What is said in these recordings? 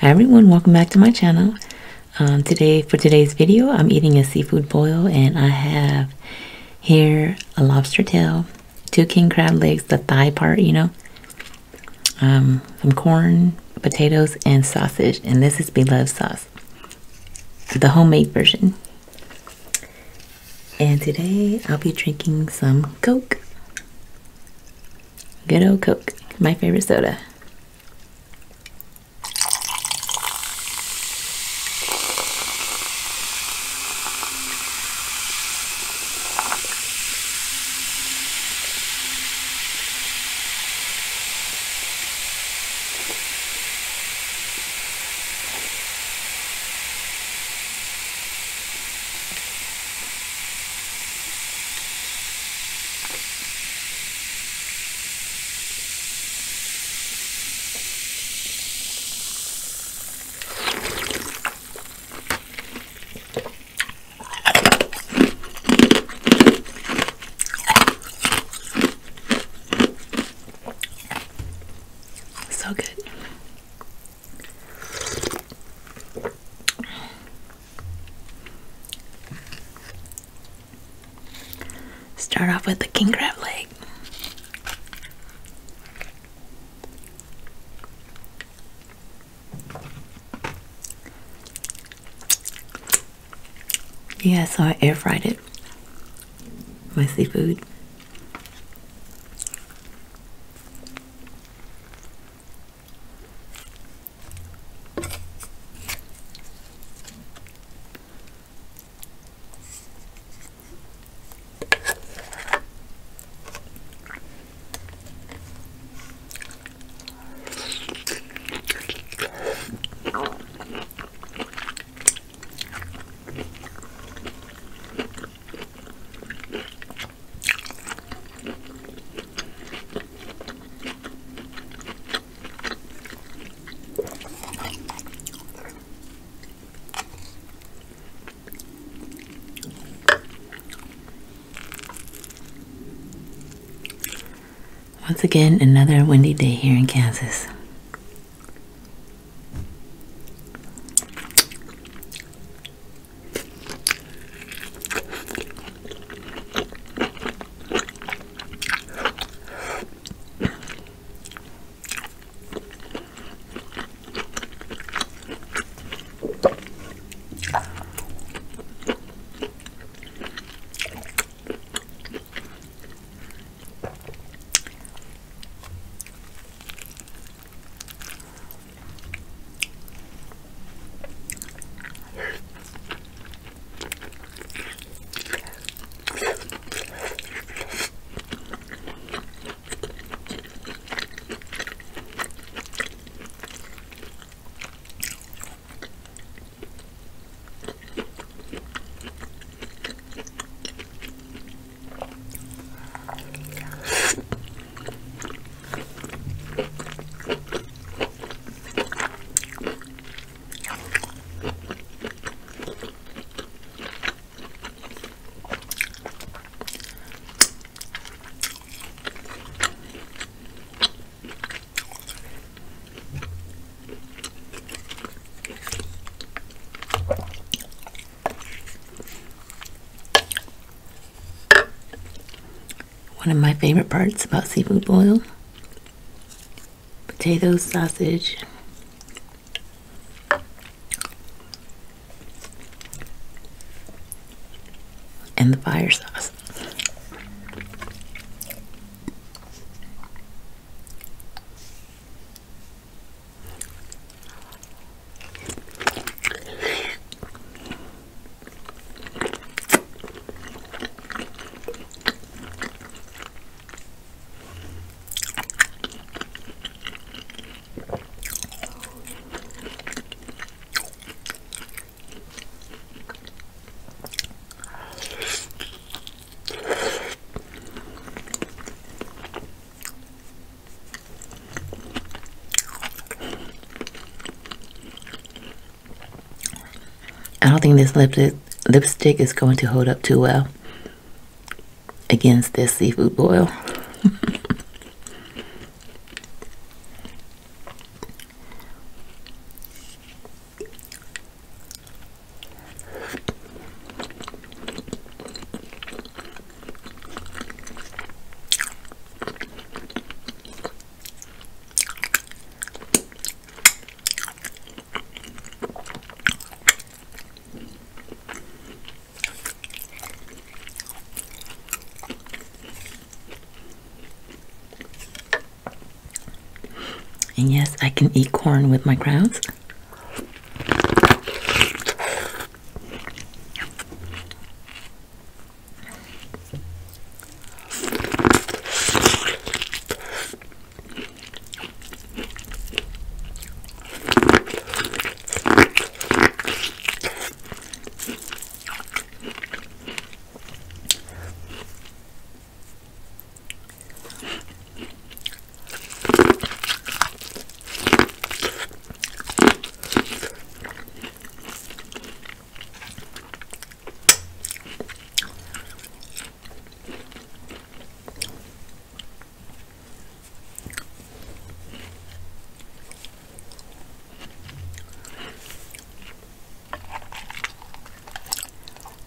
Hi everyone, welcome back to my channel. Um, today, for today's video, I'm eating a seafood boil and I have here a lobster tail, two king crab legs, the thigh part, you know, um, some corn, potatoes, and sausage. And this is Bloves sauce, the homemade version. And today I'll be drinking some Coke. Good old Coke, my favorite soda. So good. Start off with the king crab leg. Yeah, so I air fried it. My seafood. Once again, another windy day here in Kansas. One of my favorite parts about seafood boil potatoes, sausage, and the fire sauce. I don't think this lipstick lipstick is going to hold up too well against this seafood boil. And yes, I can eat corn with my crowns.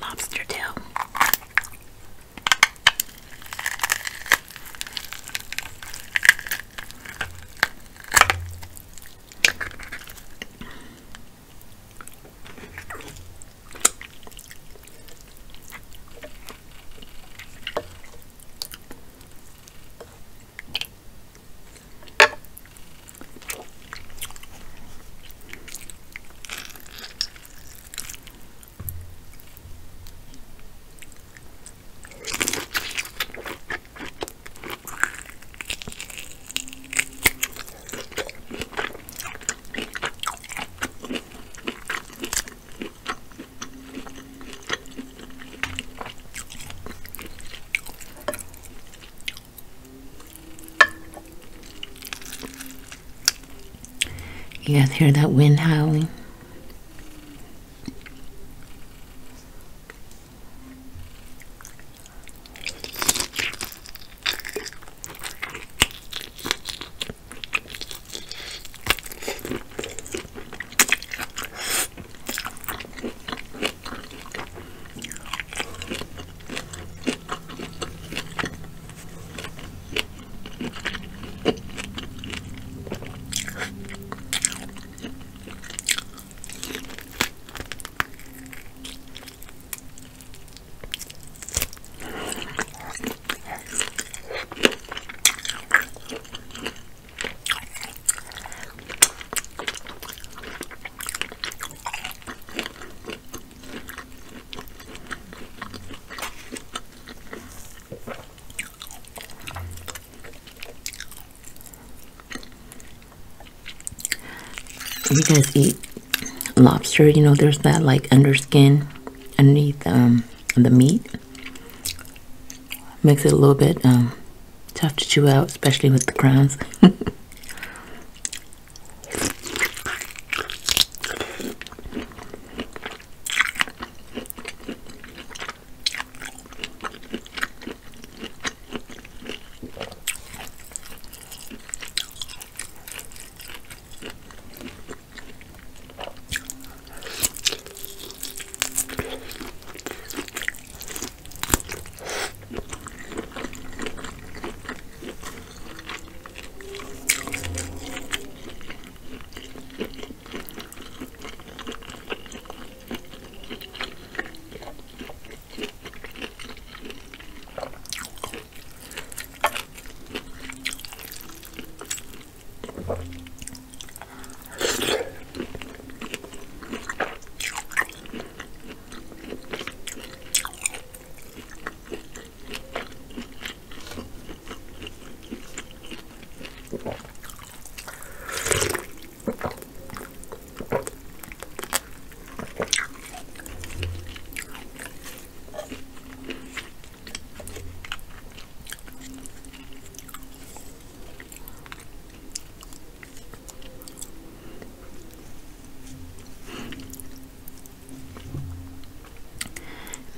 Lobster tail. You guys hear that wind howling? You guys eat lobster, you know, there's that like underskin underneath um, the meat. Makes it a little bit um, tough to chew out, especially with the crowns.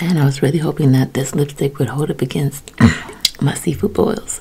Man, I was really hoping that this lipstick would hold up against my seafood boils.